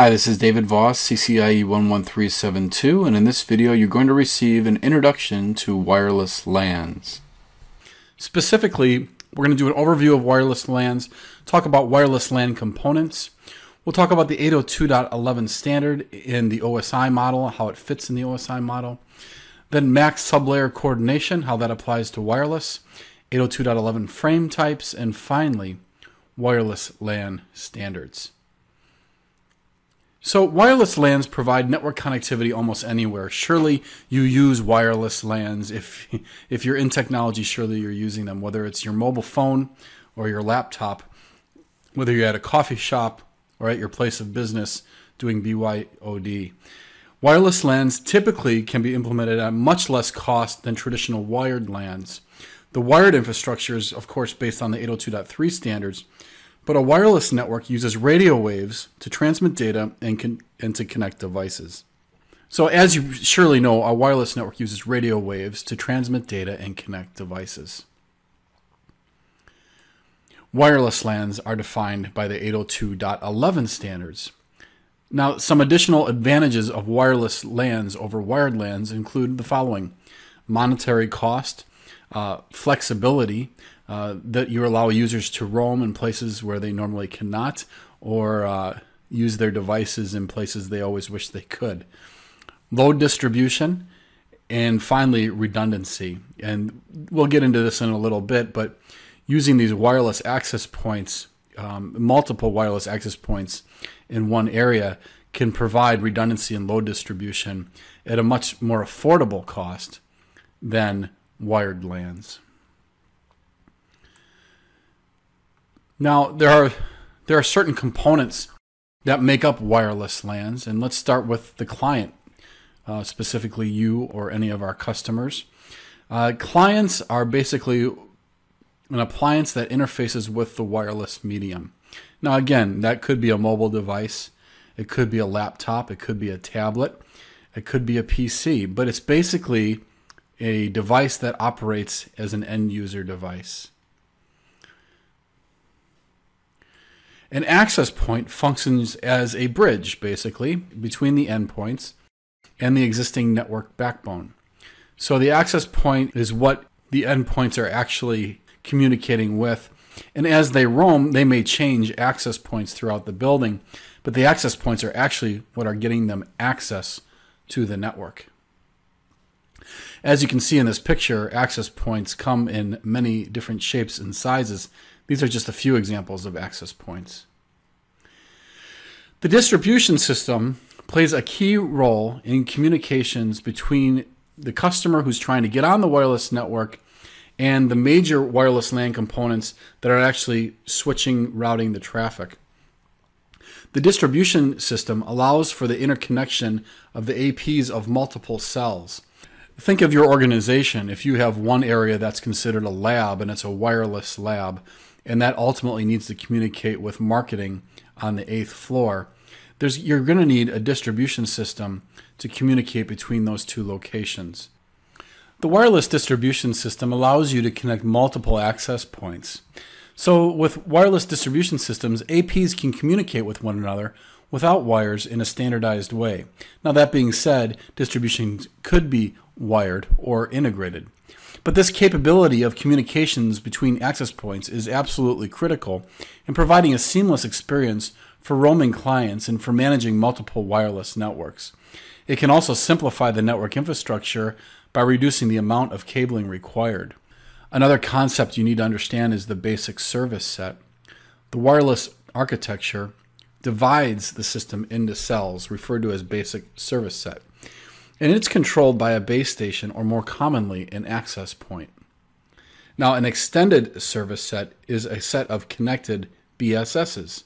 Hi, this is David Voss, CCIE 11372, and in this video you're going to receive an introduction to wireless LANs. Specifically, we're going to do an overview of wireless LANs, talk about wireless LAN components, we'll talk about the 802.11 standard in the OSI model, how it fits in the OSI model, then MAC sublayer coordination, how that applies to wireless, 802.11 frame types, and finally, wireless LAN standards. So wireless LANs provide network connectivity almost anywhere. Surely you use wireless LANs if if you're in technology. Surely you're using them, whether it's your mobile phone or your laptop, whether you're at a coffee shop or at your place of business doing BYOD. Wireless LANs typically can be implemented at much less cost than traditional wired LANs. The wired infrastructure is, of course, based on the 802.3 standards, but a wireless network uses radio waves to transmit data and, con- and to connect devices. So, as you surely know, a wireless network uses radio waves to transmit data and connect devices. Wireless LANs are defined by the 802.11 standards. Now, some additional advantages of wireless LANs over wired LANs include the following monetary cost, uh, flexibility, uh, that you allow users to roam in places where they normally cannot or uh, use their devices in places they always wish they could. Load distribution, and finally, redundancy. And we'll get into this in a little bit, but using these wireless access points, um, multiple wireless access points in one area, can provide redundancy and load distribution at a much more affordable cost than wired LANs. Now there are there are certain components that make up wireless LANs, and let's start with the client, uh, specifically you or any of our customers. Uh, clients are basically an appliance that interfaces with the wireless medium. Now, again, that could be a mobile device, it could be a laptop, it could be a tablet, it could be a PC, but it's basically a device that operates as an end user device. An access point functions as a bridge, basically, between the endpoints and the existing network backbone. So the access point is what the endpoints are actually communicating with. And as they roam, they may change access points throughout the building, but the access points are actually what are getting them access to the network. As you can see in this picture, access points come in many different shapes and sizes, these are just a few examples of access points. The distribution system plays a key role in communications between the customer who's trying to get on the wireless network and the major wireless LAN components that are actually switching, routing the traffic. The distribution system allows for the interconnection of the APs of multiple cells. Think of your organization. If you have one area that's considered a lab and it's a wireless lab, and that ultimately needs to communicate with marketing on the eighth floor. There's, you're going to need a distribution system to communicate between those two locations. The wireless distribution system allows you to connect multiple access points. So, with wireless distribution systems, APs can communicate with one another without wires in a standardized way. Now, that being said, distribution could be wired or integrated. But this capability of communications between access points is absolutely critical in providing a seamless experience for roaming clients and for managing multiple wireless networks. It can also simplify the network infrastructure by reducing the amount of cabling required. Another concept you need to understand is the basic service set. The wireless architecture divides the system into cells, referred to as basic service set and it's controlled by a base station or more commonly an access point. Now, an extended service set is a set of connected BSSs.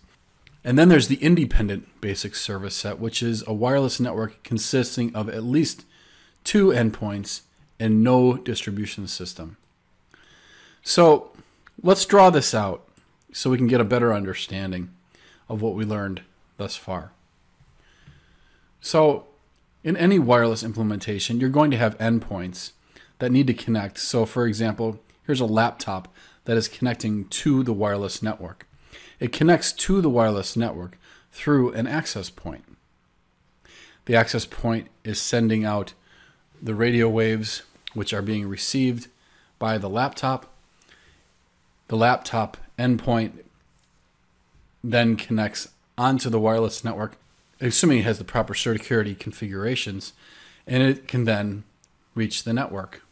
And then there's the independent basic service set, which is a wireless network consisting of at least two endpoints and no distribution system. So let's draw this out so we can get a better understanding of what we learned thus far. So in any wireless implementation, you're going to have endpoints that need to connect. So, for example, here's a laptop that is connecting to the wireless network. It connects to the wireless network through an access point. The access point is sending out the radio waves which are being received by the laptop. The laptop endpoint then connects onto the wireless network, assuming it has the proper security configurations, and it can then reach the network.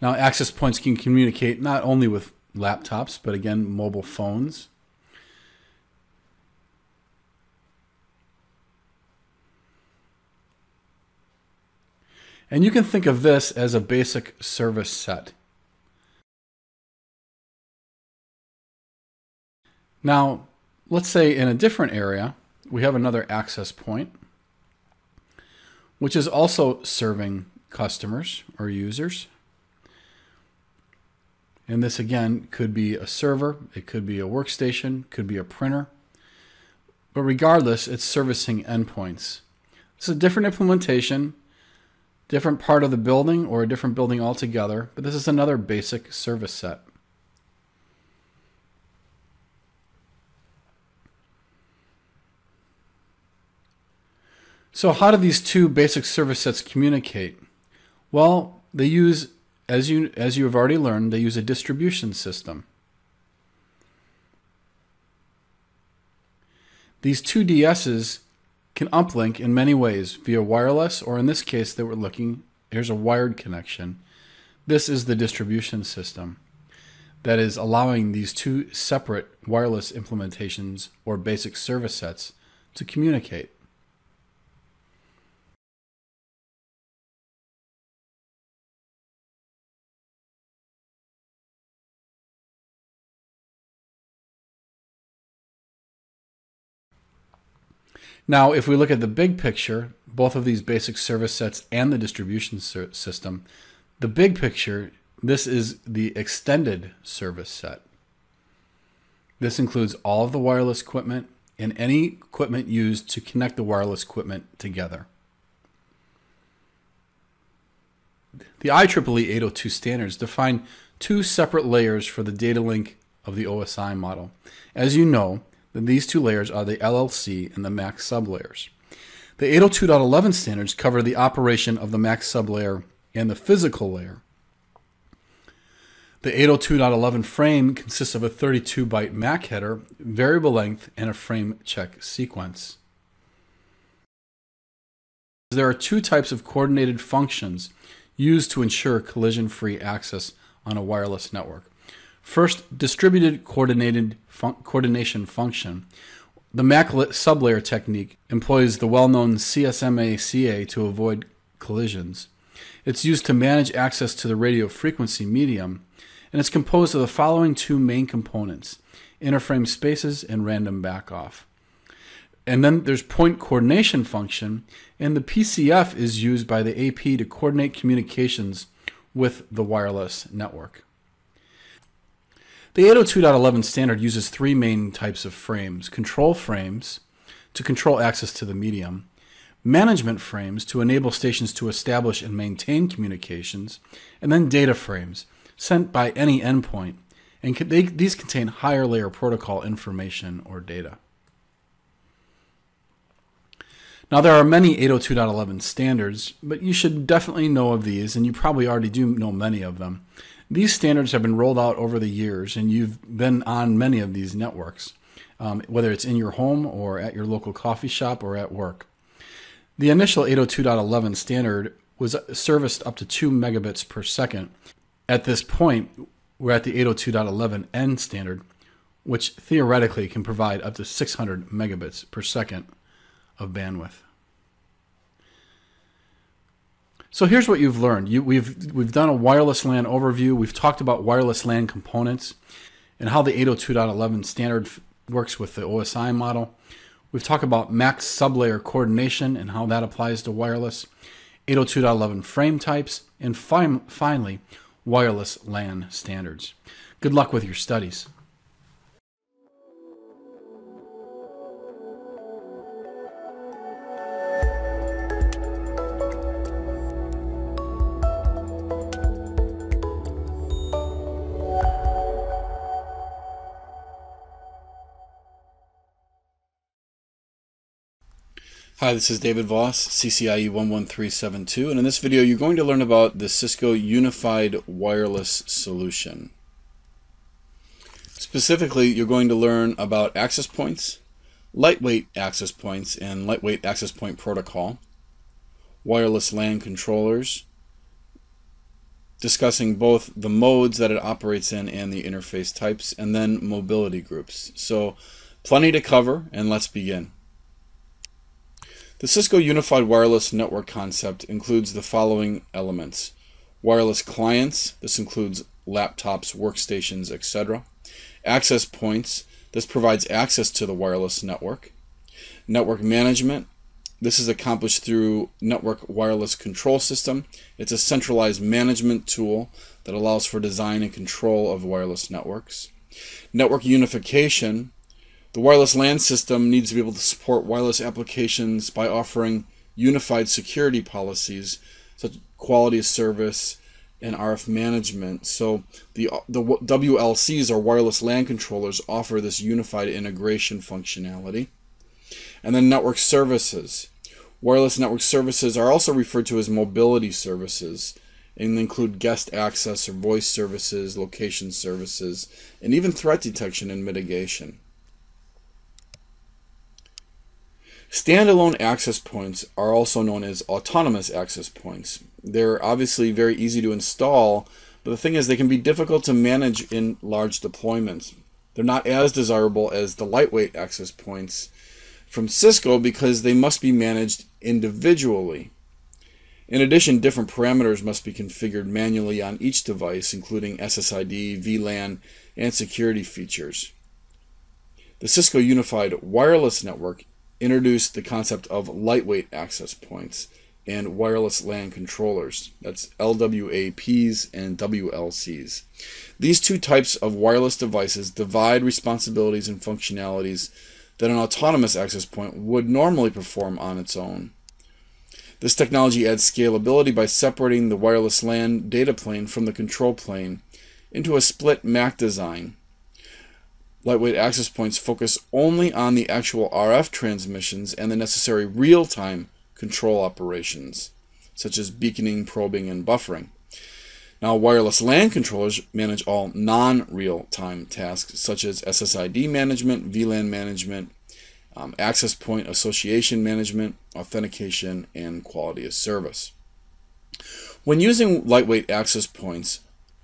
Now, access points can communicate not only with laptops, but again, mobile phones. And you can think of this as a basic service set. Now, let's say in a different area, we have another access point, which is also serving customers or users. And this again could be a server, it could be a workstation, could be a printer. But regardless, it's servicing endpoints. It's a different implementation, different part of the building or a different building altogether, but this is another basic service set. So how do these two basic service sets communicate? Well, they use, as you, as you have already learned, they use a distribution system. These two DSs can uplink in many ways via wireless, or in this case, that we're looking, here's a wired connection. This is the distribution system that is allowing these two separate wireless implementations or basic service sets to communicate. Now, if we look at the big picture, both of these basic service sets and the distribution system, the big picture, this is the extended service set. This includes all of the wireless equipment and any equipment used to connect the wireless equipment together. The IEEE 802 standards define two separate layers for the data link of the OSI model. As you know, then these two layers are the LLC and the MAC sublayers. The 802.11 standards cover the operation of the MAC sublayer and the physical layer. The 802.11 frame consists of a 32 byte MAC header, variable length, and a frame check sequence. There are two types of coordinated functions used to ensure collision free access on a wireless network. First, distributed coordinated fun- coordination function. The MAC sublayer technique employs the well-known CSMA CA to avoid collisions. It's used to manage access to the radio frequency medium, and it's composed of the following two main components interframe spaces and random backoff. And then there's point coordination function, and the PCF is used by the AP to coordinate communications with the wireless network. The 802.11 standard uses three main types of frames control frames to control access to the medium, management frames to enable stations to establish and maintain communications, and then data frames sent by any endpoint. And they, these contain higher layer protocol information or data. Now, there are many 802.11 standards, but you should definitely know of these, and you probably already do know many of them. These standards have been rolled out over the years, and you've been on many of these networks, um, whether it's in your home or at your local coffee shop or at work. The initial 802.11 standard was serviced up to 2 megabits per second. At this point, we're at the 802.11n standard, which theoretically can provide up to 600 megabits per second of bandwidth. So here's what you've learned. You, we've we've done a wireless LAN overview. We've talked about wireless LAN components and how the 802.11 standard works with the OSI model. We've talked about MAC sublayer coordination and how that applies to wireless, 802.11 frame types, and finally, wireless LAN standards. Good luck with your studies. Hi, this is David Voss, CCIE 11372, and in this video you're going to learn about the Cisco Unified Wireless Solution. Specifically, you're going to learn about access points, lightweight access points and lightweight access point protocol, wireless LAN controllers, discussing both the modes that it operates in and the interface types, and then mobility groups. So plenty to cover, and let's begin. The Cisco Unified Wireless Network concept includes the following elements. Wireless clients, this includes laptops, workstations, etc. Access points, this provides access to the wireless network. Network management, this is accomplished through Network Wireless Control System. It's a centralized management tool that allows for design and control of wireless networks. Network unification, the wireless LAN system needs to be able to support wireless applications by offering unified security policies such as quality of service and RF management. So the, the WLCs or wireless LAN controllers offer this unified integration functionality. And then network services. Wireless network services are also referred to as mobility services and include guest access or voice services, location services, and even threat detection and mitigation. Standalone access points are also known as autonomous access points. They're obviously very easy to install, but the thing is they can be difficult to manage in large deployments. They're not as desirable as the lightweight access points from Cisco because they must be managed individually. In addition, different parameters must be configured manually on each device, including SSID, VLAN, and security features. The Cisco Unified Wireless Network introduced the concept of lightweight access points and wireless LAN controllers. That's LWAPs and WLCs. These two types of wireless devices divide responsibilities and functionalities that an autonomous access point would normally perform on its own. This technology adds scalability by separating the wireless LAN data plane from the control plane into a split MAC design Lightweight access points focus only on the actual RF transmissions and the necessary real-time control operations, such as beaconing, probing, and buffering. Now, wireless LAN controllers manage all non-real-time tasks, such as SSID management, VLAN management, um, access point association management, authentication, and quality of service. When using lightweight access points,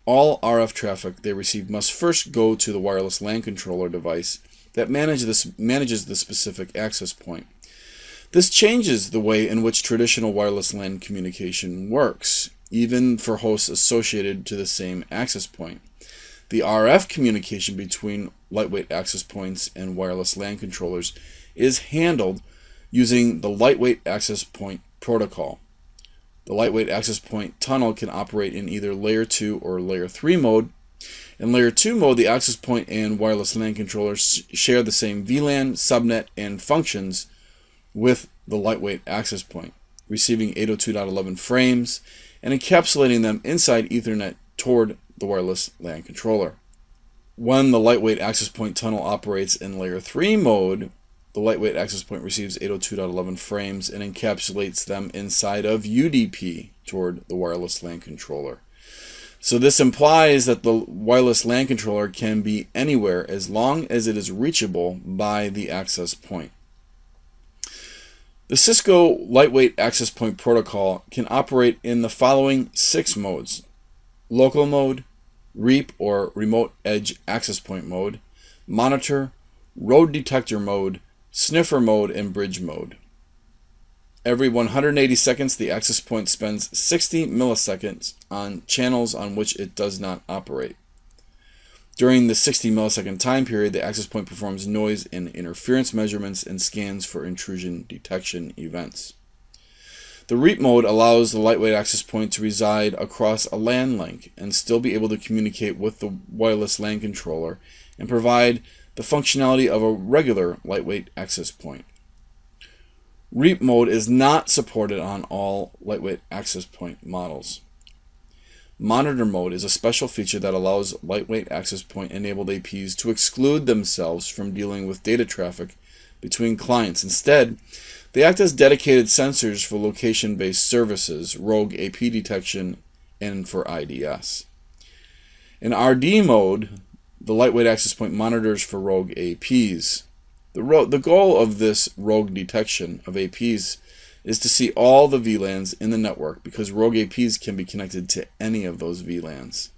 all RF traffic they receive must first go to the wireless LAN controller device that manage this, manages the specific access point. This changes the way in which traditional wireless LAN communication works, even for hosts associated to the same access point. The RF communication between lightweight access points and wireless LAN controllers is handled using the lightweight access point protocol. The lightweight access point tunnel can operate in either layer 2 or layer 3 mode. In layer 2 mode, the access point and wireless LAN controllers share the same VLAN, subnet, and functions with the lightweight access point, receiving 802.11 frames and encapsulating them inside Ethernet toward the wireless LAN controller. When the lightweight access point tunnel operates in layer 3 mode, the lightweight access point receives 802.11 frames and encapsulates them inside of UDP toward the wireless LAN controller. So this implies that the wireless LAN controller can be anywhere as long as it is reachable by the access point. The Cisco Lightweight Access Point Protocol can operate in the following six modes. Local mode, REAP or Remote Edge Access Point mode, Monitor, Rogue Detector mode, sniffer mode and bridge mode. Every 180 seconds, the access point spends 60 milliseconds on channels on which it does not operate. During the 60 millisecond time period, the access point performs noise and interference measurements and scans for intrusion detection events. The REAP mode allows the lightweight access point to reside across a LAN link and still be able to communicate with the wireless LAN controller and provide the functionality of a regular lightweight access point. REAP mode is not supported on all lightweight access point models. Monitor mode is a special feature that allows lightweight access point enabled APs to exclude themselves from dealing with data traffic between clients. Instead, they act as dedicated sensors for location based services, rogue AP detection, and for IDS. In RD mode, the lightweight access point monitors for rogue APs. The, ro- the goal of this rogue detection of APs is to see all the VLANs in the network because rogue APs can be connected to any of those VLANs.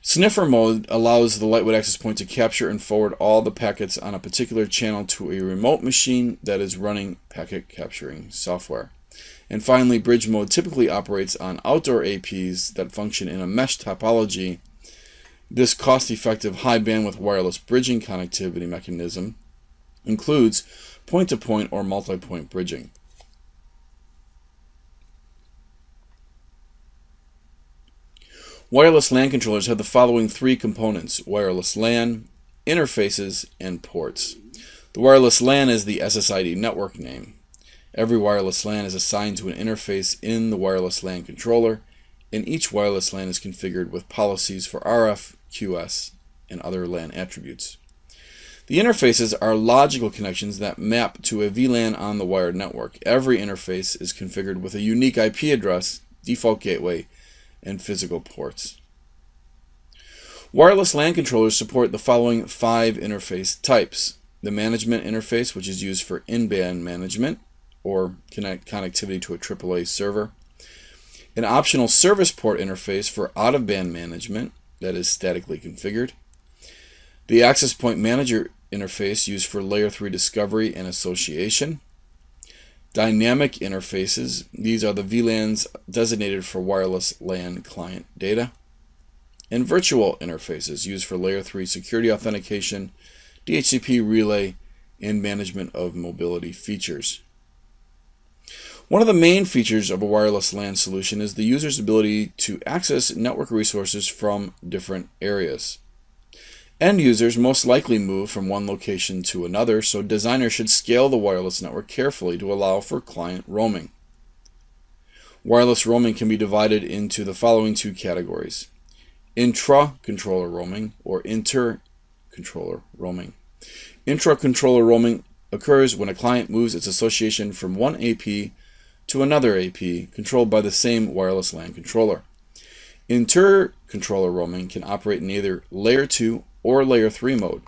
Sniffer mode allows the lightweight access point to capture and forward all the packets on a particular channel to a remote machine that is running packet capturing software. And finally, bridge mode typically operates on outdoor APs that function in a mesh topology. This cost effective high bandwidth wireless bridging connectivity mechanism includes point to point or multi point bridging. Wireless LAN controllers have the following three components wireless LAN, interfaces, and ports. The wireless LAN is the SSID network name. Every wireless LAN is assigned to an interface in the wireless LAN controller, and each wireless LAN is configured with policies for RF, QS, and other LAN attributes. The interfaces are logical connections that map to a VLAN on the wired network. Every interface is configured with a unique IP address, default gateway, and physical ports. Wireless LAN controllers support the following five interface types. The management interface, which is used for in-band management or connect connectivity to a AAA server. An optional service port interface for out-of-band management that is statically configured. The access point manager interface used for layer 3 discovery and association. Dynamic interfaces, these are the VLANs designated for wireless LAN client data. And virtual interfaces used for layer 3 security authentication, DHCP relay, and management of mobility features. One of the main features of a wireless LAN solution is the user's ability to access network resources from different areas. End users most likely move from one location to another, so designers should scale the wireless network carefully to allow for client roaming. Wireless roaming can be divided into the following two categories intra controller roaming or inter controller roaming. Intra controller roaming occurs when a client moves its association from one AP to another AP controlled by the same wireless LAN controller. Inter controller roaming can operate in either layer 2 or layer 3 mode.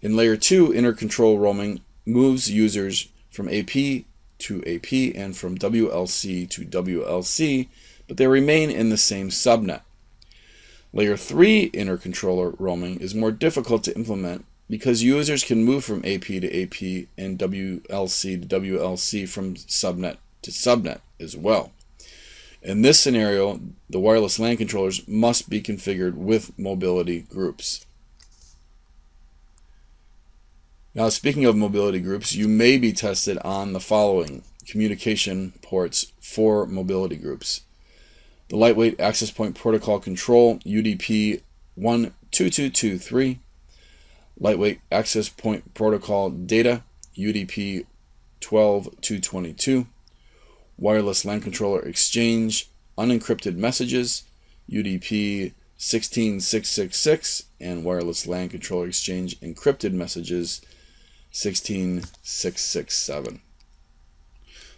In layer 2, intercontrol roaming moves users from AP to AP and from WLC to WLC, but they remain in the same subnet. Layer 3 intercontroller roaming is more difficult to implement because users can move from AP to AP and WLC to WLC from subnet to subnet as well. In this scenario, the wireless LAN controllers must be configured with mobility groups. Now, speaking of mobility groups, you may be tested on the following communication ports for mobility groups. The Lightweight Access Point Protocol Control UDP 12223, Lightweight Access Point Protocol Data UDP 12222, Wireless LAN Controller Exchange Unencrypted Messages UDP 16666, and Wireless LAN Controller Exchange Encrypted Messages 16667.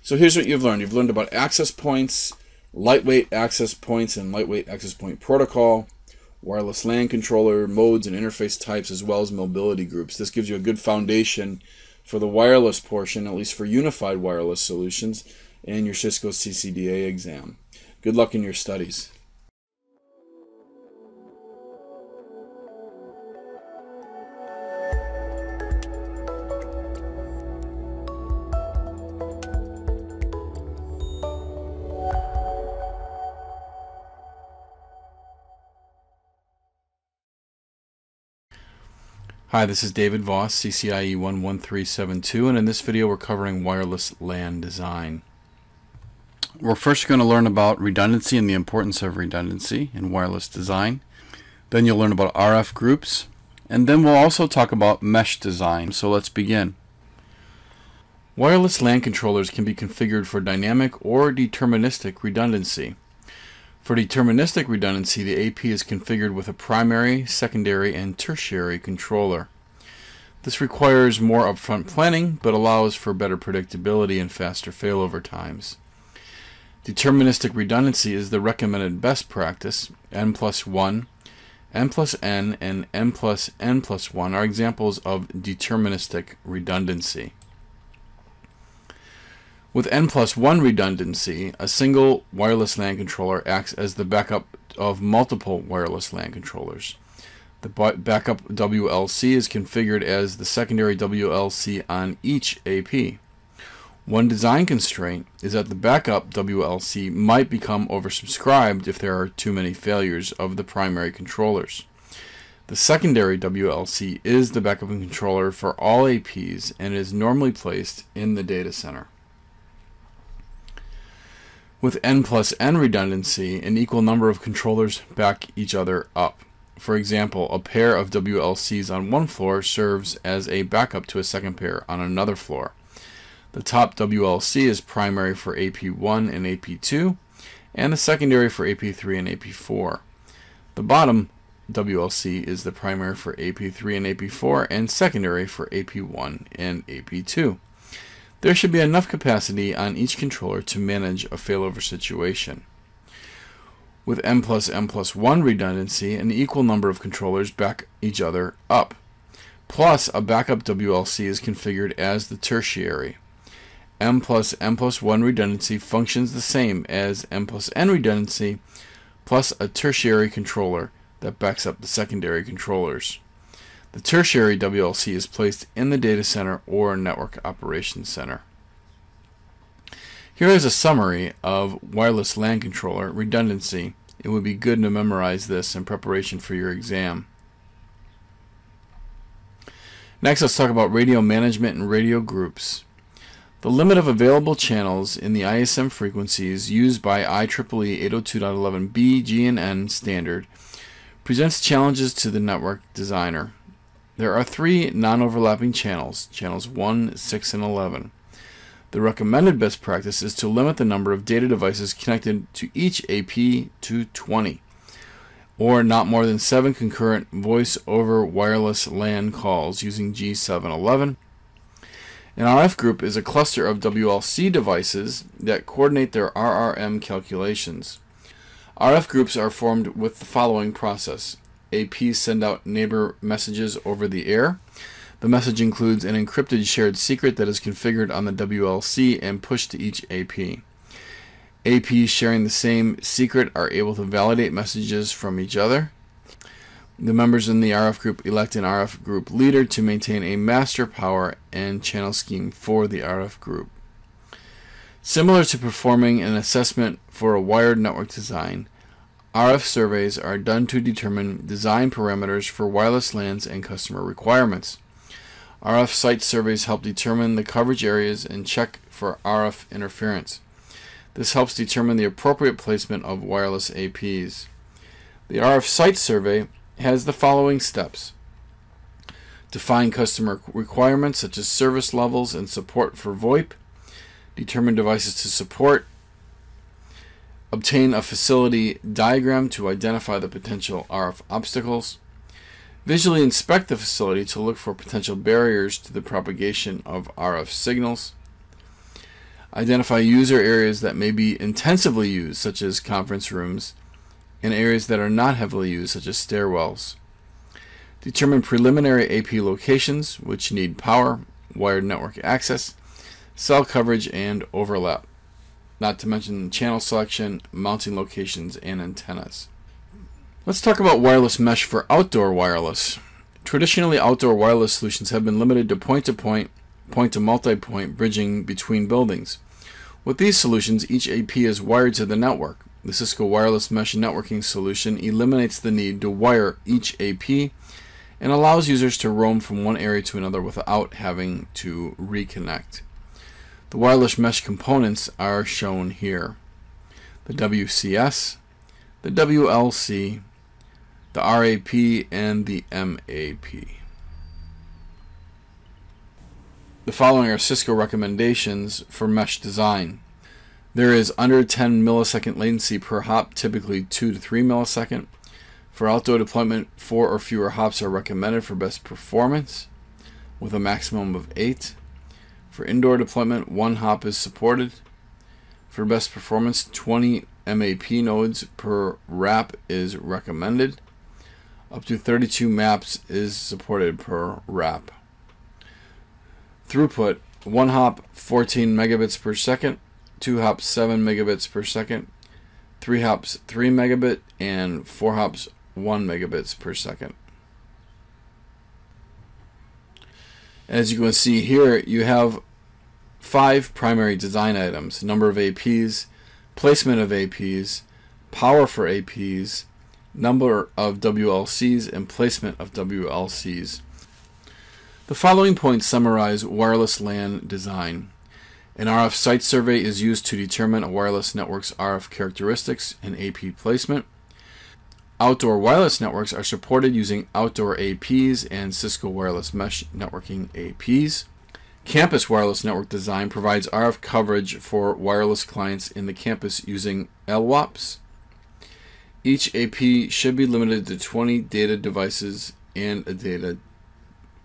So here's what you've learned. You've learned about access points, lightweight access points and lightweight access point protocol, wireless LAN controller, modes and interface types, as well as mobility groups. This gives you a good foundation for the wireless portion, at least for unified wireless solutions, and your Cisco CCDA exam. Good luck in your studies. Hi, this is David Voss, CCIE 11372, and in this video we're covering wireless LAN design. We're first going to learn about redundancy and the importance of redundancy in wireless design. Then you'll learn about RF groups, and then we'll also talk about mesh design. So let's begin. Wireless LAN controllers can be configured for dynamic or deterministic redundancy. For deterministic redundancy, the AP is configured with a primary, secondary, and tertiary controller. This requires more upfront planning, but allows for better predictability and faster failover times. Deterministic redundancy is the recommended best practice. N plus 1, N plus N, and N plus N plus 1 are examples of deterministic redundancy. With N plus 1 redundancy, a single wireless LAN controller acts as the backup of multiple wireless LAN controllers. The backup WLC is configured as the secondary WLC on each AP. One design constraint is that the backup WLC might become oversubscribed if there are too many failures of the primary controllers. The secondary WLC is the backup controller for all APs and is normally placed in the data center. With N plus N redundancy, an equal number of controllers back each other up. For example, a pair of WLCs on one floor serves as a backup to a second pair on another floor. The top WLC is primary for AP1 and AP2, and the secondary for AP3 and AP4. The bottom WLC is the primary for AP3 and AP4 and secondary for AP1 and AP2. There should be enough capacity on each controller to manage a failover situation. With N plus N plus 1 redundancy, an equal number of controllers back each other up. Plus, a backup WLC is configured as the tertiary. N plus N plus 1 redundancy functions the same as N plus N redundancy plus a tertiary controller that backs up the secondary controllers. The tertiary WLC is placed in the data center or network operations center. Here is a summary of wireless LAN controller redundancy. It would be good to memorize this in preparation for your exam. Next, let's talk about radio management and radio groups. The limit of available channels in the ISM frequencies used by IEEE 802.11b, G, and N standard presents challenges to the network designer. There are three non-overlapping channels, channels 1, 6, and 11. The recommended best practice is to limit the number of data devices connected to each AP to 20, or not more than 7 concurrent voice over wireless LAN calls using G711. An RF group is a cluster of WLC devices that coordinate their RRM calculations. RF groups are formed with the following process. APs send out neighbor messages over the air. The message includes an encrypted shared secret that is configured on the WLC and pushed to each AP. APs sharing the same secret are able to validate messages from each other. The members in the RF group elect an RF group leader to maintain a master power and channel scheme for the RF group. Similar to performing an assessment for a wired network design, RF surveys are done to determine design parameters for wireless LANs and customer requirements. RF site surveys help determine the coverage areas and check for RF interference. This helps determine the appropriate placement of wireless APs. The RF site survey has the following steps. Define customer requirements such as service levels and support for VoIP. Determine devices to support. Obtain a facility diagram to identify the potential RF obstacles. Visually inspect the facility to look for potential barriers to the propagation of RF signals. Identify user areas that may be intensively used, such as conference rooms, and areas that are not heavily used, such as stairwells. Determine preliminary AP locations, which need power, wired network access, cell coverage, and overlap, not to mention channel selection, mounting locations, and antennas. Let's talk about wireless mesh for outdoor wireless. Traditionally, outdoor wireless solutions have been limited to point to point, point to multi point bridging between buildings. With these solutions, each AP is wired to the network. The Cisco Wireless Mesh Networking solution eliminates the need to wire each AP and allows users to roam from one area to another without having to reconnect. The wireless mesh components are shown here. The WCS, the WLC, the RAP, and the MAP. The following are Cisco recommendations for mesh design. There is under 10 millisecond latency per hop, typically 2 to 3 millisecond. For outdoor deployment, 4 or fewer hops are recommended for best performance. with a maximum of 8. For indoor deployment, 1 hop is supported. For best performance, 20 MAP nodes per RAP is recommended. Up to 32 MAPs is supported per RAP. Throughput 1 hop 14 megabits per second, 2 hops 7 megabits per second, 3 hops 3 megabit, and 4 hops 1 megabits per second. As you can see here, you have five primary design items number of APs, placement of APs, power for APs, number of WLCs, and placement of WLCs. The following points summarize wireless LAN design. An RF site survey is used to determine a wireless network's RF characteristics and AP placement. Outdoor wireless networks are supported using outdoor APs and Cisco Wireless Mesh Networking APs. Campus wireless network design provides RF coverage for wireless clients in the campus using LWAPs. Each AP should be limited to 20 data devices and a data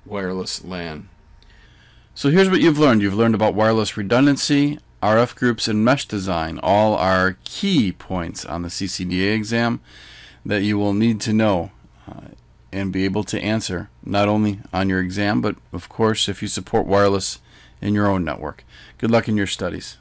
wireless LAN. So here's what you've learned. You've learned about wireless redundancy, RF groups, and mesh design. All are key points on the CCDA exam that you will need to know uh, and be able to answer, not only on your exam, but of course if you support wireless in your own network. Good luck in your studies.